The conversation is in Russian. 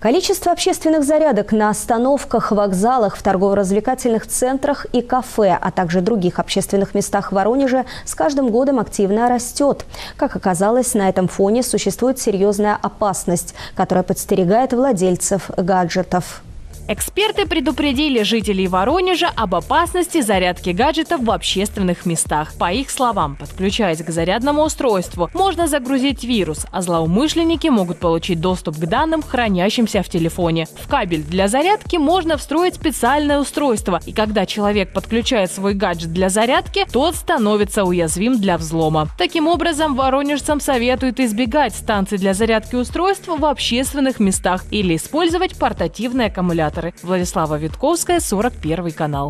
Количество общественных зарядок на остановках, вокзалах, в торгово-развлекательных центрах и кафе, а также других общественных местах в Воронеже с каждым годом активно растет. Как оказалось, на этом фоне существует серьезная опасность, которая подстерегает владельцев гаджетов. Эксперты предупредили жителей Воронежа об опасности зарядки гаджетов в общественных местах. По их словам, подключаясь к зарядному устройству, можно загрузить вирус, а злоумышленники могут получить доступ к данным, хранящимся в телефоне. В кабель для зарядки можно встроить специальное устройство, и когда человек подключает свой гаджет для зарядки, тот становится уязвим для взлома. Таким образом, воронежцам советуют избегать станций для зарядки устройств в общественных местах или использовать портативные аккумуляторы. Владислава Витковская, 41 канал.